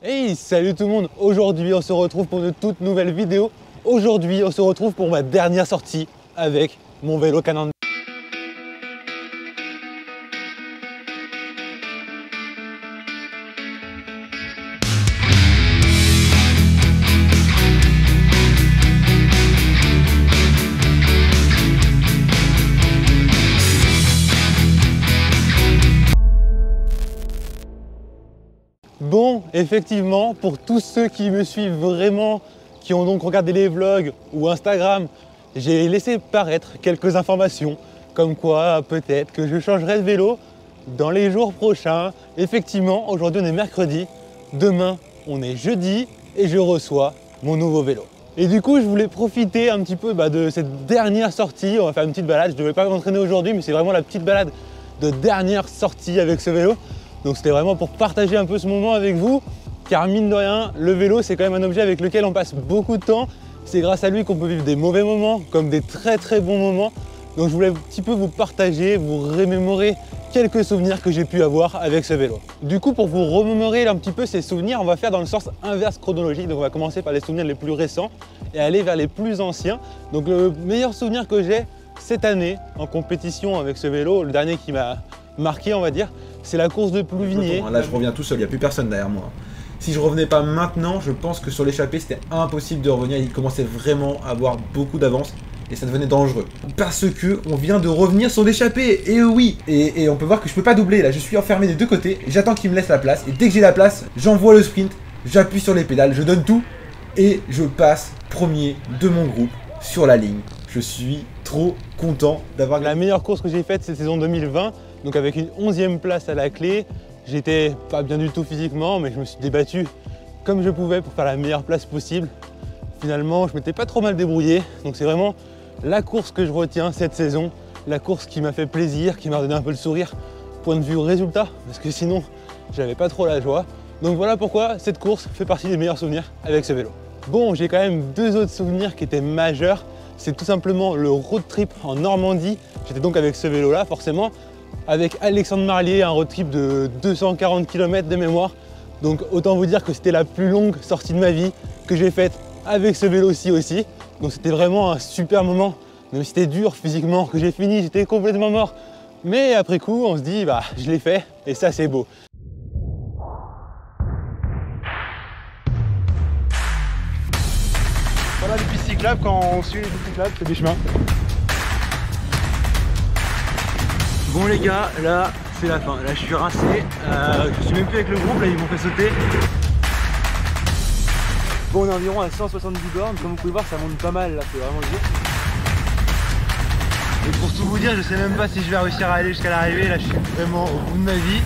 Hey, salut tout le monde Aujourd'hui, on se retrouve pour une toute nouvelle vidéo. Aujourd'hui, on se retrouve pour ma dernière sortie avec mon vélo Canon. Effectivement, pour tous ceux qui me suivent vraiment, qui ont donc regardé les vlogs ou Instagram, j'ai laissé paraître quelques informations, comme quoi peut-être que je changerai de vélo dans les jours prochains. Effectivement, aujourd'hui on est mercredi, demain on est jeudi et je reçois mon nouveau vélo. Et du coup, je voulais profiter un petit peu bah, de cette dernière sortie. On va faire une petite balade. Je ne devais pas m'entraîner aujourd'hui, mais c'est vraiment la petite balade de dernière sortie avec ce vélo. Donc c'était vraiment pour partager un peu ce moment avec vous, car mine de rien, le vélo c'est quand même un objet avec lequel on passe beaucoup de temps. C'est grâce à lui qu'on peut vivre des mauvais moments comme des très très bons moments. Donc je voulais un petit peu vous partager, vous remémorer quelques souvenirs que j'ai pu avoir avec ce vélo. Du coup, pour vous remémorer un petit peu ces souvenirs, on va faire dans le sens inverse chronologique. Donc on va commencer par les souvenirs les plus récents et aller vers les plus anciens. Donc le meilleur souvenir que j'ai cette année en compétition avec ce vélo, le dernier qui m'a marqué on va dire, c'est la course de Plouvigné. Là, je reviens tout seul, il n'y a plus personne derrière moi. Si je revenais pas maintenant, je pense que sur l'échappée, c'était impossible de revenir. Il commençait vraiment à avoir beaucoup d'avance et ça devenait dangereux. Parce que on vient de revenir sur l'échappée, et oui et, on peut voir que je peux pas doubler, là, je suis enfermé des deux côtés, j'attends qu'il me laisse la place, et dès que j'ai la place, j'envoie le sprint, j'appuie sur les pédales, je donne tout, et je passe premier de mon groupe sur la ligne. Je suis trop content d'avoir... La meilleure course que j'ai faite cette saison 2020, donc avec une 11e place à la clé, j'étais pas bien du tout physiquement, mais je me suis débattu comme je pouvais pour faire la meilleure place possible. Finalement, je m'étais pas trop mal débrouillé, donc c'est vraiment la course que je retiens cette saison, la course qui m'a fait plaisir, qui m'a donné un peu le sourire, point de vue résultat, parce que sinon, j'avais pas trop la joie. Donc voilà pourquoi cette course fait partie des meilleurs souvenirs avec ce vélo. Bon, j'ai quand même deux autres souvenirs qui étaient majeurs. C'est tout simplement le road trip en Normandie. J'étais donc avec ce vélo-là, forcément avec Alexandre Marlier, un road trip de 240 km de mémoire. Donc autant vous dire que c'était la plus longue sortie de ma vie que j'ai faite avec ce vélo-ci aussi. Donc c'était vraiment un super moment, même si c'était dur physiquement, que j'ai fini, j'étais complètement mort. Mais après coup, on se dit, bah je l'ai fait et ça c'est beau. Quand on suit les pistes cyclables, c'est des chemins. Bon les gars, là c'est la fin, là je suis rincé, euh, je suis même plus avec le groupe, là ils m'ont fait sauter. Bon on est environ à 170 bornes, comme vous pouvez voir ça monte pas mal là, c'est vraiment dur. Et pour tout vous dire, je sais même pas si je vais réussir à aller jusqu'à l'arrivée, là je suis vraiment au bout de ma vie.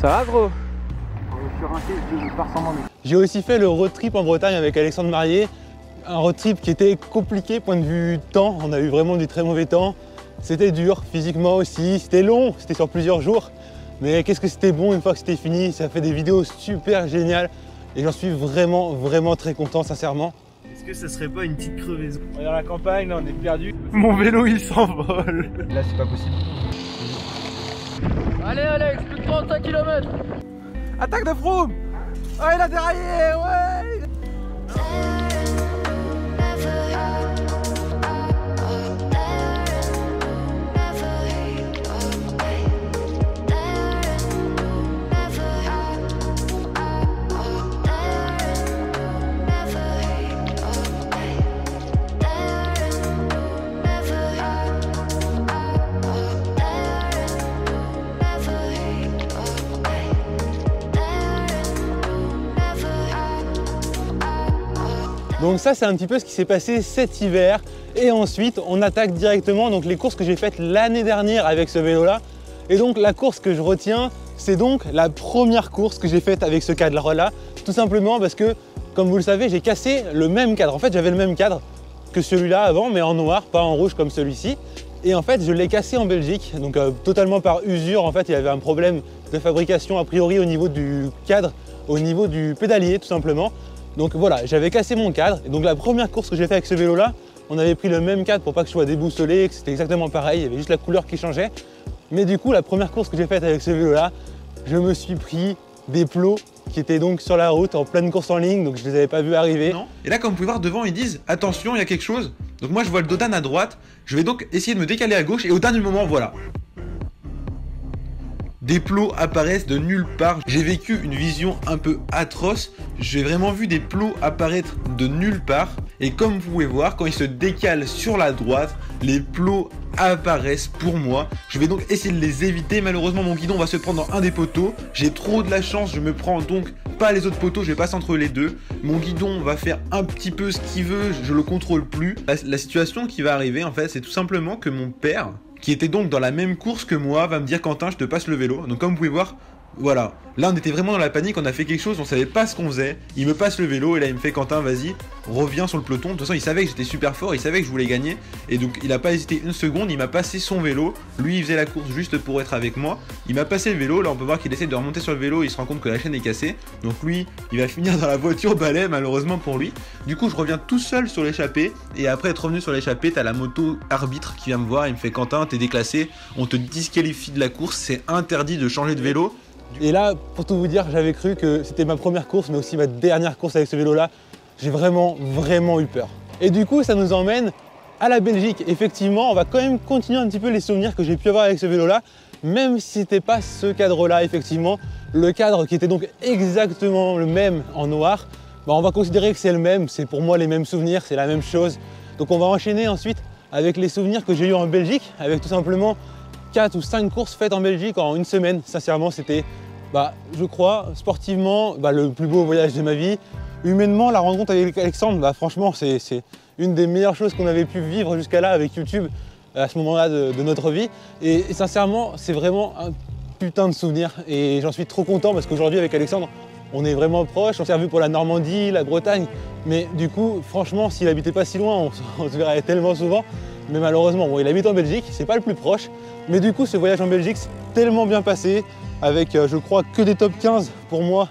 Ça va gros? J'ai aussi fait le road trip en Bretagne avec Alexandre Marié un road trip qui était compliqué point de vue temps. On a eu vraiment du très mauvais temps. C'était dur physiquement aussi. C'était long, c'était sur plusieurs jours. Mais qu'est-ce que c'était bon une fois que c'était fini? Ça fait des vidéos super géniales. Et j'en suis vraiment, vraiment très content, sincèrement. Est-ce que ça serait pas une petite crevaison? Regarde la campagne, là on est perdu. Mon vélo il s'envole. Là c'est pas possible. Allez Alex, plus de 35 km Attaque de Froome. Oh il a déraillé, ouais Donc ça c'est un petit peu ce qui s'est passé cet hiver. Et ensuite on attaque directement donc les courses que j'ai faites l'année dernière avec ce vélo là. Et donc la course que je retiens c'est donc la première course que j'ai faite avec ce cadre là. Tout simplement parce que comme vous le savez j'ai cassé le même cadre. En fait j'avais le même cadre que celui-là avant mais en noir, pas en rouge comme celui-ci. Et en fait je l'ai cassé en Belgique, donc euh, totalement par usure. En fait il y avait un problème de fabrication a priori au niveau du cadre, au niveau du pédalier tout simplement. Donc voilà, j'avais cassé mon cadre. Et donc la première course que j'ai fait avec ce vélo-là, on avait pris le même cadre pour pas que je sois déboussolé, que c'était exactement pareil, il y avait juste la couleur qui changeait. Mais du coup, la première course que j'ai faite avec ce vélo-là, je me suis pris des plots qui étaient donc sur la route en pleine course en ligne, donc je les avais pas vus arriver. Et là, comme vous pouvez voir devant, ils disent attention, il y a quelque chose. Donc moi, je vois le Dodan à droite. Je vais donc essayer de me décaler à gauche et au dernier moment, voilà. Des plots apparaissent de nulle part. J'ai vécu une vision un peu atroce. J'ai vraiment vu des plots apparaître de nulle part. Et comme vous pouvez voir, quand ils se décalent sur la droite, les plots apparaissent pour moi. Je vais donc essayer de les éviter. Malheureusement, mon guidon va se prendre dans un des poteaux. J'ai trop de la chance, je me prends donc pas les autres poteaux, je vais passer entre les deux. Mon guidon va faire un petit peu ce qu'il veut, je le contrôle plus. La, la situation qui va arriver, en fait, c'est tout simplement que mon père, qui était donc dans la même course que moi, va me dire Quentin, je te passe le vélo. Donc comme vous pouvez voir, voilà. Là, on était vraiment dans la panique, on a fait quelque chose, on savait pas ce qu'on faisait. Il me passe le vélo et là, il me fait Quentin, vas-y, reviens sur le peloton. De toute façon, il savait que j'étais super fort, il savait que je voulais gagner. Et donc, il a pas hésité une seconde, il m'a passé son vélo. Lui, il faisait la course juste pour être avec moi. Il m'a passé le vélo. Là, on peut voir qu'il essaie de remonter sur le vélo, il se rend compte que la chaîne est cassée. Donc, lui, il va finir dans la voiture balai, malheureusement pour lui. Du coup, je reviens tout seul sur l'échappée. Et après être revenu sur l'échappée, t'as la moto arbitre qui vient me voir. Il me fait Quentin, t'es déclassé, on te disqualifie de la course, c'est interdit de changer de vélo. Et là, pour tout vous dire, j'avais cru que c'était ma première course, mais aussi ma dernière course avec ce vélo-là. J'ai vraiment, vraiment eu peur. Et du coup, ça nous emmène à la Belgique. Effectivement, on va quand même continuer un petit peu les souvenirs que j'ai pu avoir avec ce vélo-là, même si c'était pas ce cadre-là, effectivement. Le cadre qui était donc exactement le même en noir, bah, on va considérer que c'est le même. C'est pour moi les mêmes souvenirs, c'est la même chose. Donc on va enchaîner ensuite avec les souvenirs que j'ai eu en Belgique, avec tout simplement 4 ou 5 courses faites en Belgique en une semaine. Sincèrement, c'était, bah, je crois, sportivement, bah, le plus beau voyage de ma vie. Humainement, la rencontre avec Alexandre, bah, franchement, c'est une des meilleures choses qu'on avait pu vivre jusqu'à là avec YouTube à ce moment-là de, notre vie. Et, sincèrement, c'est vraiment un putain de souvenir. Et j'en suis trop content parce qu'aujourd'hui, avec Alexandre, on est vraiment proches. On s'est revu pour la Normandie, la Bretagne. Mais du coup, franchement, s'il habitait pas si loin, on se verrait tellement souvent. Mais malheureusement, bon, il habite en Belgique, c'est pas le plus proche. Mais du coup, ce voyage en Belgique s'est tellement bien passé, avec, euh, je crois, que des top 15 pour moi.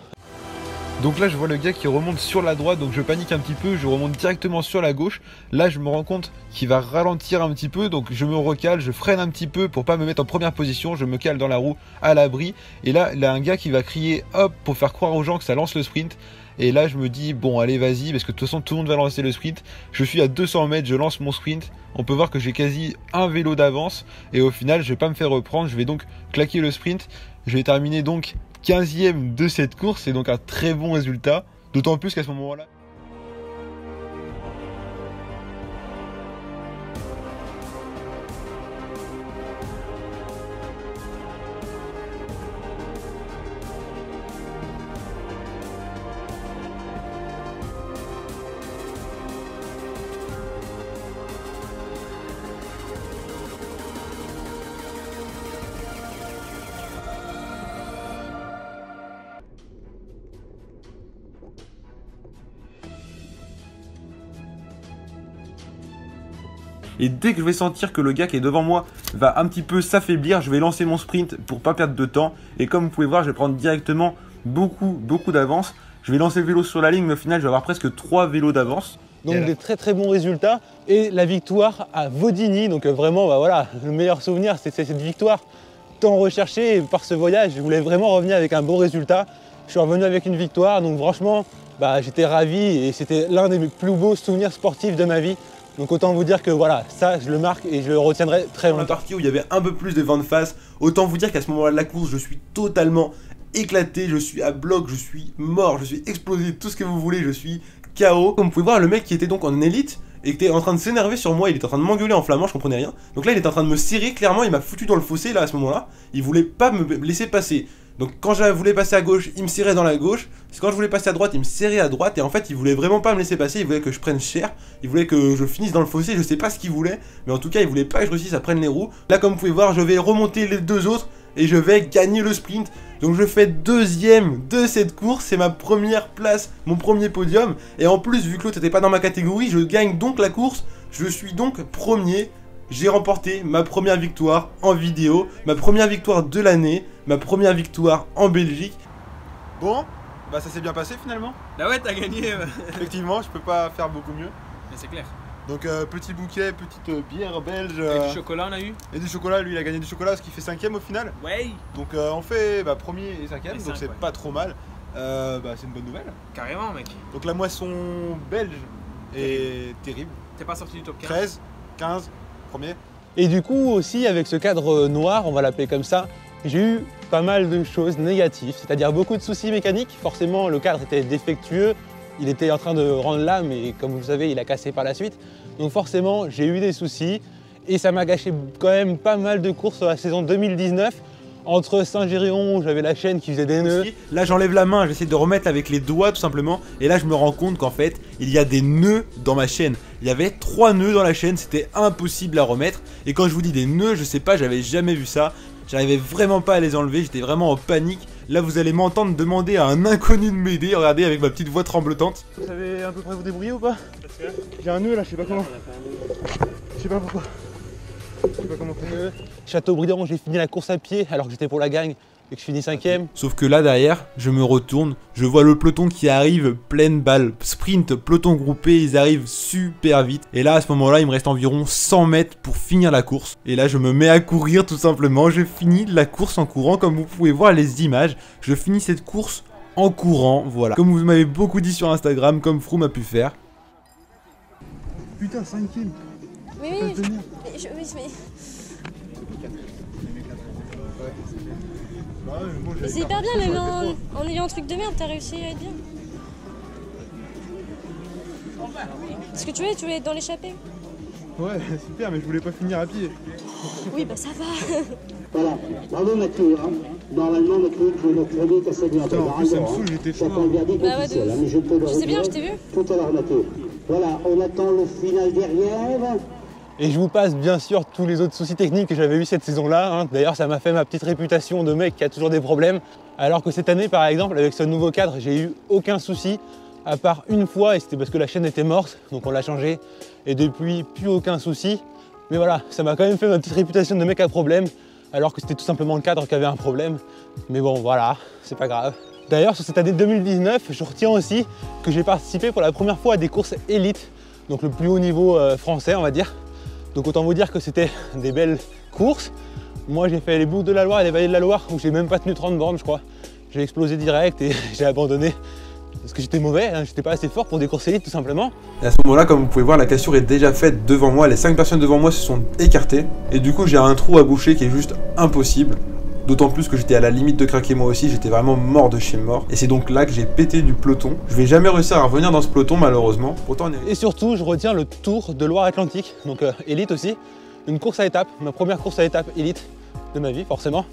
Donc là, je vois le gars qui remonte sur la droite, donc je panique un petit peu, je remonte directement sur la gauche. Là, je me rends compte qu'il va ralentir un petit peu, donc je me recale, je freine un petit peu pour pas me mettre en première position, je me cale dans la roue à l'abri. Et là, il y a un gars qui va crier hop pour faire croire aux gens que ça lance le sprint. Et là, je me dis, bon, allez, vas-y, parce que de toute façon, tout le monde va lancer le sprint. Je suis à 200 mètres, je lance mon sprint. On peut voir que j'ai quasi un vélo d'avance. Et au final, je vais pas me faire reprendre. Je vais donc claquer le sprint. Je vais terminer donc 15ème de cette course. C'est donc un très bon résultat. D'autant plus qu'à ce moment-là. Et dès que je vais sentir que le gars qui est devant moi va un petit peu s'affaiblir, je vais lancer mon sprint pour pas perdre de temps. Et comme vous pouvez voir, je vais prendre directement beaucoup, beaucoup d'avance. Je vais lancer le vélo sur la ligne, mais au final, je vais avoir presque 3 vélos d'avance. Donc des très très bons résultats et la victoire à Vaudigny. Donc vraiment, bah voilà, le meilleur souvenir, c'est cette victoire tant recherchée par ce voyage. Je voulais vraiment revenir avec un bon résultat. Je suis revenu avec une victoire, donc franchement, bah, j'étais ravi et c'était l'un des plus beaux souvenirs sportifs de ma vie. Donc autant vous dire que voilà, ça je le marque et je le retiendrai très longtemps. La partie où il y avait un peu plus de vent de face, autant vous dire qu'à ce moment-là de la course, je suis totalement éclaté, je suis à bloc, je suis mort, je suis explosé, tout ce que vous voulez, je suis KO. Comme vous pouvez voir, le mec qui était donc en élite et qui était en train de s'énerver sur moi, il était en train de m'engueuler en flamand, je comprenais rien. Donc là, il était en train de me serrer, clairement, il m'a foutu dans le fossé là à ce moment-là. Il voulait pas me laisser passer. Donc quand je voulais passer à gauche, il me serrait dans la gauche. Quand je voulais passer à droite, il me serrait à droite. Et en fait, il voulait vraiment pas me laisser passer. Il voulait que je prenne cher. Il voulait que je finisse dans le fossé. Je sais pas ce qu'il voulait. Mais en tout cas, il voulait pas que je réussisse à prendre les roues. Là, comme vous pouvez voir, je vais remonter les deux autres. Et je vais gagner le sprint. Donc je fais deuxième de cette course. C'est ma première place, mon premier podium. Et en plus, vu que l'autre n'était pas dans ma catégorie, je gagne donc la course. Je suis donc premier j'ai remporté ma première victoire en vidéo, ma première victoire de l'année, ma première victoire en Belgique. Bon, bah ça s'est bien passé finalement. Bah ouais, t'as gagné. euh, Effectivement, je peux pas faire beaucoup mieux. Mais c'est clair. Donc euh, petit bouquet, petite euh, bière belge. Et euh, du chocolat, on a eu et du chocolat, lui il a gagné du chocolat, ce qui fait cinquième au final. Ouais, Donc euh, on fait bah, premier et cinquième, Et donc c'est ouais. pas trop mal. Euh, bah, c'est une bonne nouvelle. carrément, mec. Donc la moisson belge est terrible. T'es pas sorti du top 15 13, 15, premier. Et du coup aussi avec ce cadre noir, on va l'appeler comme ça, j'ai eu pas mal de choses négatives, c'est-à-dire beaucoup de soucis mécaniques. Forcément le cadre était défectueux, il était en train de rendre l'âme et comme vous le savez il a cassé par la suite. Donc forcément j'ai eu des soucis et ça m'a gâché quand même pas mal de courses sur la saison 2019. Entre Saint-Géréon où j'avais la chaîne qui faisait des nœuds, Là, j'enlève la main, j'essaie de remettre avec les doigts tout simplement. Et là, je me rends compte qu'en fait, il y a des nœuds dans ma chaîne. Il y avait trois nœuds dans la chaîne, c'était impossible à remettre. Et quand je vous dis des nœuds, je sais pas, j'avais jamais vu ça. J'arrivais vraiment pas à les enlever, j'étais vraiment en panique. Là, vous allez m'entendre demander à un inconnu de m'aider. Regardez avec ma petite voix tremblotante. Vous savez à peu près vous débrouiller ou pas J'ai un nœud là, je sais pas comment. Je sais pas pourquoi. Je sais pas comment faire. Châteaubriand j'ai fini la course à pied alors que j'étais pour la gagne et que je finis cinquième. Sauf que là derrière, je me retourne, je vois le peloton qui arrive pleine balle, sprint, peloton groupé, ils arrivent super vite. Et là à ce moment-là, il me reste environ 100 mètres pour finir la course. Et là je me mets à courir tout simplement, je finis la course en courant comme vous pouvez voir les images. Je finis cette course en courant, voilà. Comme vous m'avez beaucoup dit sur Instagram, comme Froome a pu faire. Putain, cinquième. Oui, oui, je- mais je- oui, mais mais c'est hyper bien, même en, en ayant un truc de merde, t'as réussi à être bien. Parce que tu vois, tu voulais être dans l'échappée? Ouais, super, mais je voulais pas finir à pied. Oui, bah ça va. Voilà, bravo Mathieu. Hein. Normalement, Mathieu, tu le crédit à cette Putain, en plus, ça me saoule, j'étais chaud. J'attends le verdict Bah ouais, de hein, mais je Je sais bien, je t'ai vu. Tout à l'heure, Mathieu. Voilà, on attend le final derrière. Et je vous passe bien sûr tous les autres soucis techniques que j'avais eu cette saison-là. hein. D'ailleurs, ça m'a fait ma petite réputation de mec qui a toujours des problèmes. Alors que cette année, par exemple, avec ce nouveau cadre, j'ai eu aucun souci, à part une fois, et c'était parce que la chaîne était morte, donc on l'a changé. Et depuis, plus aucun souci. Mais voilà, ça m'a quand même fait ma petite réputation de mec à problème, alors que c'était tout simplement le cadre qui avait un problème. Mais bon, voilà, c'est pas grave. D'ailleurs, sur cette année 2019, je retiens aussi que j'ai participé pour la première fois à des courses élites, donc le plus haut niveau euh, français, on va dire. Donc autant vous dire que c'était des belles courses. Moi j'ai fait les boucles de la Loire et les vallées de la Loire où j'ai même pas tenu 30 bornes je crois. J'ai explosé direct et j'ai abandonné parce que j'étais mauvais, hein, j'étais pas assez fort pour des courses élites tout simplement. Et à ce moment-là, comme vous pouvez voir, la cassure est déjà faite devant moi. Les 5 personnes devant moi se sont écartées. Et du coup, j'ai un trou à boucher qui est juste impossible. D'autant plus que j'étais à la limite de craquer moi aussi, j'étais vraiment mort de chez mort. Et c'est donc là que j'ai pété du peloton. Je vais jamais réussir à revenir dans ce peloton malheureusement. Pourtant. Et surtout je retiens le tour de Loire-Atlantique, donc euh, élite aussi. Une course à étapes, ma première course à étapes élite de ma vie forcément.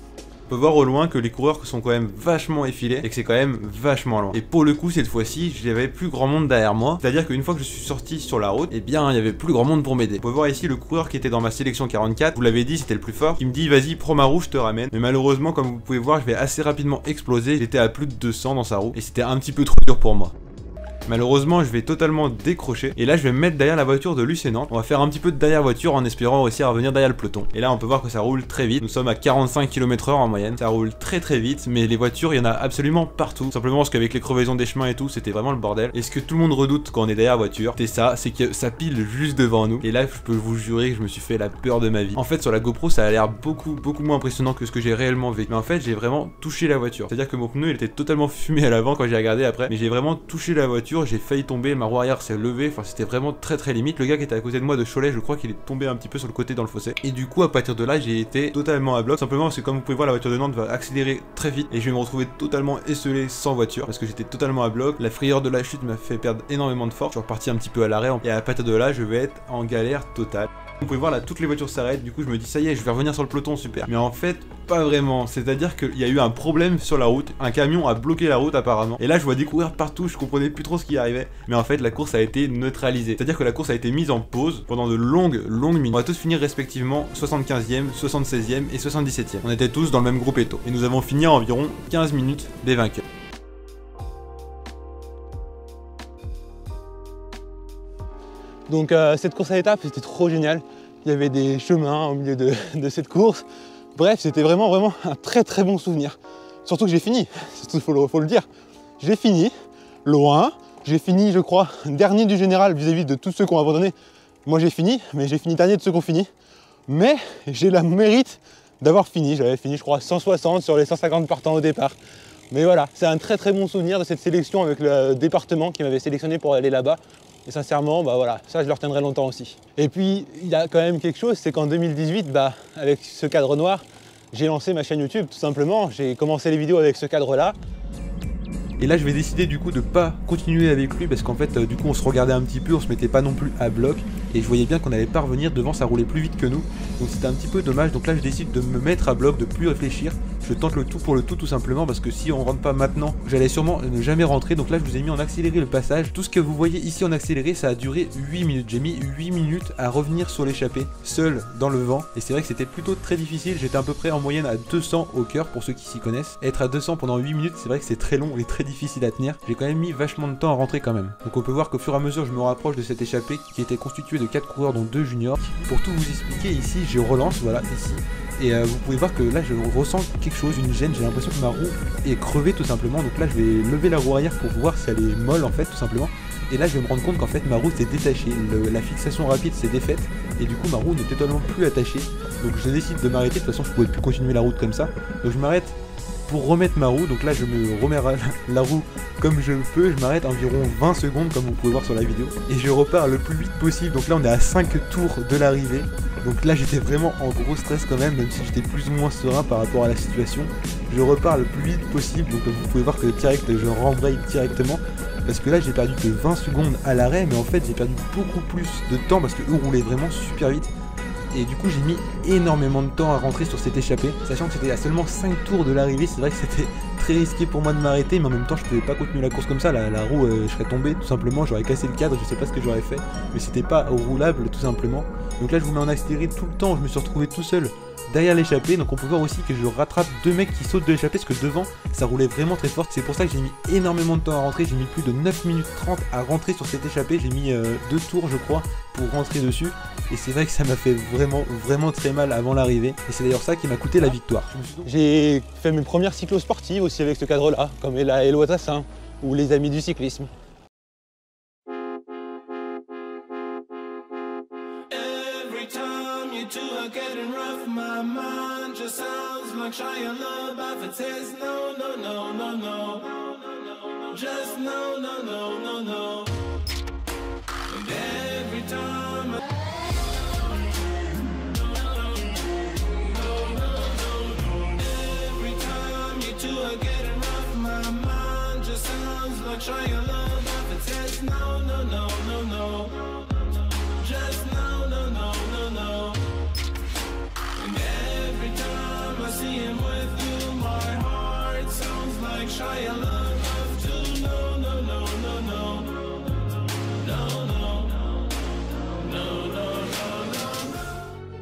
Voir au loin que les coureurs sont quand même vachement effilés et que c'est quand même vachement loin. Et pour le coup, cette fois-ci, j'avais plus grand monde derrière moi. C'est-à-dire qu'une fois que je suis sorti sur la route, eh bien, il y avait plus grand monde pour m'aider. Vous pouvez voir ici le coureur qui était dans ma sélection 44. Vous l'avez dit, c'était le plus fort. Qui me dit, vas-y, prends ma roue, je te ramène. Mais malheureusement, comme vous pouvez voir, je vais assez rapidement exploser. J'étais à plus de 200 dans sa roue et c'était un petit peu trop dur pour moi. Malheureusement, je vais totalement décrocher. Et là, je vais me mettre derrière la voiture de Lucénant. On va faire un petit peu de derrière voiture en espérant réussir à revenir derrière le peloton. Et là, on peut voir que ça roule très vite. Nous sommes à 45 km/h en moyenne. Ça roule très très vite, mais les voitures, il y en a absolument partout. Simplement parce qu'avec les crevaisons des chemins et tout, c'était vraiment le bordel. Et ce que tout le monde redoute quand on est derrière voiture, c'est ça, c'est que ça pile juste devant nous. Et là, je peux vous jurer que je me suis fait la peur de ma vie. En fait, sur la GoPro, ça a l'air beaucoup beaucoup moins impressionnant que ce que j'ai réellement vécu. Mais en fait, j'ai vraiment touché la voiture. C'est-à-dire que mon pneu, il était totalement fumé à l'avant quand j'ai regardé après. Mais j'ai vraiment touché la voiture, j'ai failli tomber, ma roue arrière s'est levée. Enfin, c'était vraiment très très limite. Le gars qui était à côté de moi de Cholet, je crois qu'il est tombé un petit peu sur le côté dans le fossé. Et du coup, à partir de là, j'ai été totalement à bloc. Simplement parce que comme vous pouvez voir, la voiture de Nantes va accélérer très vite. Et je vais me retrouver totalement esselé sans voiture. Parce que j'étais totalement à bloc. La frayeur de la chute m'a fait perdre énormément de force. Je suis reparti un petit peu à l'arrêt. Et à partir de là, je vais être en galère totale. Vous pouvez voir là, toutes les voitures s'arrêtent. Du coup, je me dis, ça y est, je vais revenir sur le peloton, super. Mais en fait, pas vraiment. C'est-à-dire qu'il y a eu un problème sur la route. Un camion a bloqué la route apparemment. Et là, je vois coureurs partout. Je comprenais plus trop ce qui arrivait. Mais en fait, la course a été neutralisée. C'est-à-dire que la course a été mise en pause pendant de longues, longues minutes. On va tous finir respectivement 75e, 76e et 77e. On était tous dans le même groupe éto. Et nous avons fini à environ 15 minutes des vainqueurs. Donc euh, cette course à étapes, c'était trop génial. Il y avait des chemins au milieu de, cette course. Bref, c'était vraiment vraiment un très très bon souvenir. Surtout que j'ai fini, il faut, le- faut le dire. J'ai fini, loin. J'ai fini, je crois, dernier du général vis-à-vis de tous ceux qui ont abandonné. Moi j'ai fini, mais j'ai fini dernier de ceux qui ont fini. Mais j'ai le mérite d'avoir fini. J'avais fini, je crois, 160 sur les 150 partants au départ. Mais voilà, c'est un très très bon souvenir de cette sélection avec le département qui m'avait sélectionné pour aller là-bas. Et sincèrement, bah voilà, ça je le retiendrai longtemps aussi. Et puis, il y a quand même quelque chose, c'est qu'en 2018, bah, avec ce cadre noir, j'ai lancé ma chaîne YouTube tout simplement. J'ai commencé les vidéos avec ce cadre-là. Et là, je vais décider du coup de pas continuer avec lui parce qu'en fait, euh, du coup, on se regardait un petit peu, on se mettait pas non plus à bloc et je voyais bien qu'on allait pas revenir devant, ça roulait plus vite que nous. Donc c'était un petit peu dommage. Donc là, je décide de me mettre à bloc, de plus réfléchir. Je tente le tout pour le tout tout simplement parce que si on rentre pas maintenant, j'allais sûrement ne jamais rentrer. Donc là, je vous ai mis en accéléré le passage. Tout ce que vous voyez ici en accéléré, ça a duré 8 minutes. J'ai mis 8 minutes à revenir sur l'échappée, seul dans le vent. Et c'est vrai que c'était plutôt très difficile. J'étais à peu près en moyenne à 200 au cœur pour ceux qui s'y connaissent. Être à 200 pendant 8 minutes, c'est vrai que c'est très long et très difficile à tenir. J'ai quand même mis vachement de temps à rentrer quand même. Donc on peut voir qu'au fur et à mesure, je me rapproche de cette échappée qui était constituée de 4 coureurs dont 2 juniors. Pour tout vous expliquer ici, je relance, voilà, ici. Et euh, vous pouvez voir que là je ressens quelque chose, une gêne, j'ai l'impression que ma roue est crevée tout simplement. Donc là je vais lever la roue arrière pour voir si elle est molle en fait tout simplement. Et là je vais me rendre compte qu'en fait ma roue s'est détachée, la fixation rapide s'est défaite et du coup ma roue n'est totalement plus attachée. Donc je décide de m'arrêter, de toute façon je pouvais plus continuer la route comme ça. Donc je m'arrête pour remettre ma roue. Donc là, je me remets la roue comme je peux. Je m'arrête environ 20 secondes, comme vous pouvez voir sur la vidéo. Et je repars le plus vite possible. Donc là, on est à 5 tours de l'arrivée. Donc là, j'étais vraiment en gros stress quand même, même si j'étais plus ou moins serein par rapport à la situation. Je repars le plus vite possible. Donc vous pouvez voir que direct, je rembraye directement. Parce que là, j'ai perdu que 20 secondes à l'arrêt. Mais en fait, j'ai perdu beaucoup plus de temps parce que eux roulaient vraiment super vite. Et du coup, j'ai mis énormément de temps à rentrer sur cette échappée, sachant que c'était à seulement 5 tours de l'arrivée. C'est vrai que c'était très risqué pour moi de m'arrêter, mais en même temps, je pouvais pas continuer la course comme ça. La, roue, euh, je serais tombé tout simplement, j'aurais cassé le cadre, je sais pas ce que j'aurais fait, mais c'était pas roulable tout simplement. Donc là, je vous mets en accéléré tout le temps, je me suis retrouvé tout seul derrière l'échappée. Donc on peut voir aussi que je rattrape deux mecs qui sautent de l'échappée parce que devant ça roulait vraiment très fort. C'est pour ça que j'ai mis énormément de temps à rentrer. J'ai mis plus de 9 minutes 30 à rentrer sur cette échappée. J'ai mis euh, deux tours je crois pour rentrer dessus. Et c'est vrai que ça m'a fait vraiment vraiment très mal avant l'arrivée. Et c'est d'ailleurs ça qui m'a coûté la victoire. J'ai fait mes premières cyclosportives aussi avec ce cadre là, comme la Hello Tassin ou les amis du cyclisme. I try your love but for test. No, no, no, no, no. Just no, no, no, no, no. And every time I. Sounds like trying love, but it's no, no, no, no, no.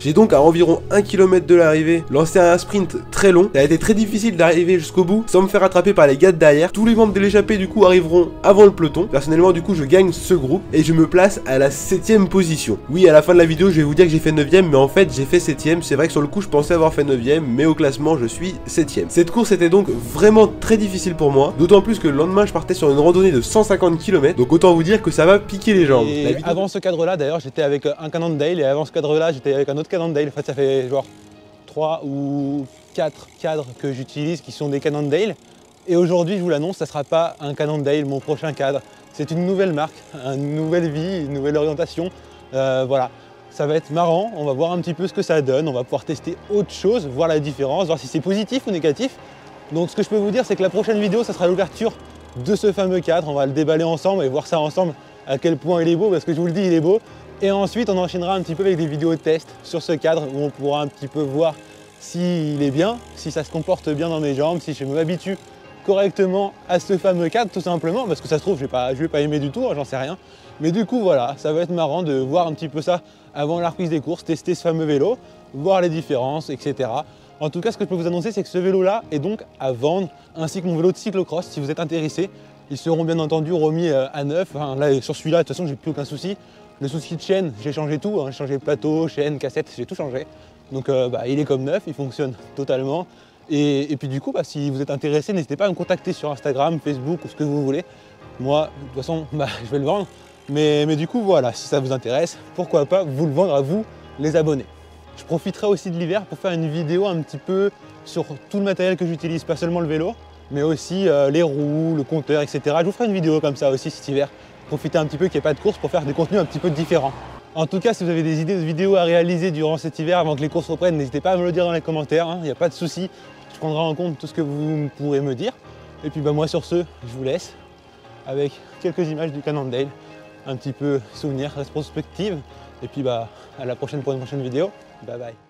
J'ai donc à environ 1 km de l'arrivée lancé un sprint très long. Ça a été très difficile d'arriver jusqu'au bout sans me faire attraper par les gars de derrière. Tous les membres de l'échappée du coup arriveront avant le peloton. Personnellement du coup je gagne ce groupe et je me place à la 7ème position. Oui à la fin de la vidéo je vais vous dire que j'ai fait 9ème mais en fait j'ai fait 7ème. C'est vrai que sur le coup je pensais avoir fait 9ème mais au classement je suis 7ème. Cette course était donc vraiment très difficile pour moi. D'autant plus que le lendemain je partais sur une randonnée de 150 km. Donc autant vous dire que ça va piquer les jambes. Et La vidéo- avant ce cadre-là, d'ailleurs, j'étais avec un Cannondale et avant ce cadre-là, j'étais avec un autre Cannondale. En fait, ça fait genre 3 ou 4 cadres que j'utilise qui sont des Cannondale. Et aujourd'hui, je vous l'annonce, ça ne sera pas un Cannondale, mon prochain cadre. C'est une nouvelle marque, une nouvelle vie, une nouvelle orientation. Euh, voilà, ça va être marrant, on va voir un petit peu ce que ça donne, on va pouvoir tester autre chose, voir la différence, voir si c'est positif ou négatif. Donc ce que je peux vous dire, c'est que la prochaine vidéo, ça sera l'ouverture de ce fameux cadre. On va le déballer ensemble et voir ça ensemble à quel point il est beau, parce que je vous le dis, il est beau. Et ensuite, on enchaînera un petit peu avec des vidéos test sur ce cadre où on pourra un petit peu voir s'il est bien, si ça se comporte bien dans mes jambes, si je m'habitue correctement à ce fameux cadre, tout simplement, parce que ça se trouve, je vais pas, je vais pas aimer du tout, hein, j'en sais rien. Mais du coup, voilà, ça va être marrant de voir un petit peu ça avant la reprise des courses, tester ce fameux vélo, voir les différences, etc. En tout cas, ce que je peux vous annoncer, c'est que ce vélo-là est donc à vendre, ainsi que mon vélo de cyclocross, si vous êtes intéressé. Ils seront bien entendu remis euh, à neuf. Enfin, là, sur celui-là, de toute façon, j'ai plus aucun souci. Le souci de chaîne, j'ai changé tout. hein. J'ai changé plateau, chaîne, cassette, j'ai tout changé. Donc, euh, bah, il est comme neuf, il fonctionne totalement. Et, puis, du coup, bah, si vous êtes intéressé, n'hésitez pas à me contacter sur Instagram, Facebook ou ce que vous voulez. Moi, de toute façon, bah, je vais le vendre. Mais, mais du coup, voilà, si ça vous intéresse, pourquoi pas vous le vendre à vous, les abonnés. Je profiterai aussi de l'hiver pour faire une vidéo un petit peu sur tout le matériel que j'utilise, pas seulement le vélo, mais aussi euh, les roues, le compteur, etc. Je vous ferai une vidéo comme ça aussi cet hiver. Profitez un petit peu qu'il n'y ait pas de course pour faire des contenus un petit peu différents. En tout cas, si vous avez des idées de vidéos à réaliser durant cet hiver avant que les courses reprennent, n'hésitez pas à me le dire dans les commentaires, hein. il n'y a pas de souci. Je prendrai en compte tout ce que vous pourrez me dire. Et puis bah, moi sur ce, je vous laisse avec quelques images du Cannondale, un petit peu souvenir, rétrospective. Et puis bah à la prochaine pour une prochaine vidéo. Bye bye.